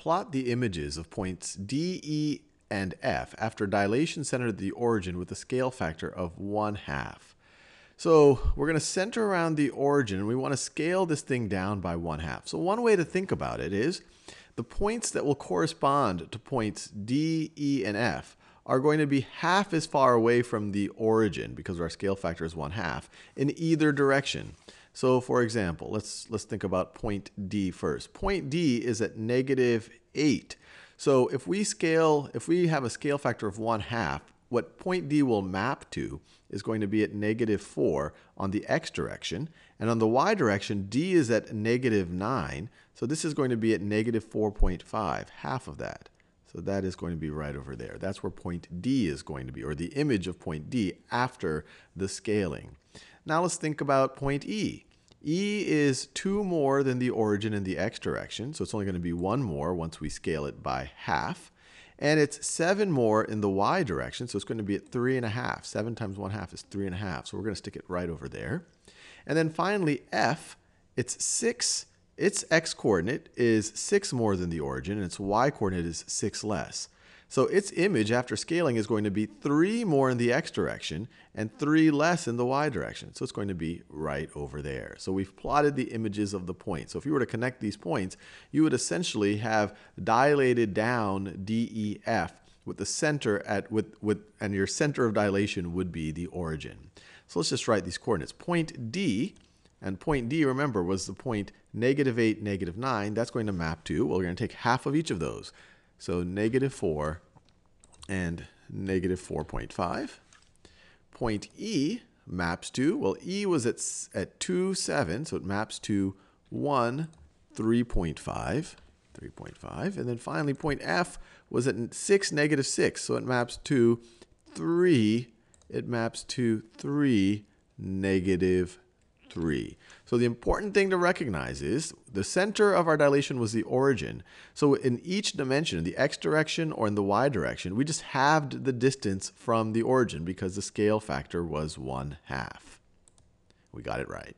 plot the images of points D, E, and F after dilation centered at the origin with a scale factor of 1 half. So we're going to center around the origin and we want to scale this thing down by 1 half. So one way to think about it is the points that will correspond to points D, E, and F are going to be half as far away from the origin because our scale factor is 1 half in either direction. So for example, let's, let's think about point D first. Point D is at negative 8. So if we scale, if we have a scale factor of 1 half, what point D will map to is going to be at negative 4 on the x direction. And on the y direction, D is at negative 9. So this is going to be at negative 4.5, half of that. So that is going to be right over there. That's where point D is going to be, or the image of point D after the scaling. Now let's think about point E. E is 2 more than the origin in the x direction, so it's only going to be 1 more once we scale it by half. And it's 7 more in the y direction, so it's going to be at 3.5. 7 times 1 half is 3.5, so we're going to stick it right over there. And then finally, F, it's 6. Its x coordinate is 6 more than the origin, and its y coordinate is 6 less. So its image after scaling is going to be 3 more in the x direction and 3 less in the y direction. So it's going to be right over there. So we've plotted the images of the points. So if you were to connect these points, you would essentially have dilated down DEF with the center at with with and your center of dilation would be the origin. So let's just write these coordinates. Point D and point D, remember, was the point negative 8, negative 9. That's going to map to, well, we're going to take half of each of those. So negative 4 and negative 4.5. Point E maps to, well, E was at, at 2, 7, so it maps to 1, 3.5. 3.5. And then finally, point F was at 6, negative 6, so it maps to 3. It maps to 3, negative 3. So the important thing to recognize is the center of our dilation was the origin. So in each dimension, in the x direction or in the y direction, we just halved the distance from the origin because the scale factor was 1 half. We got it right.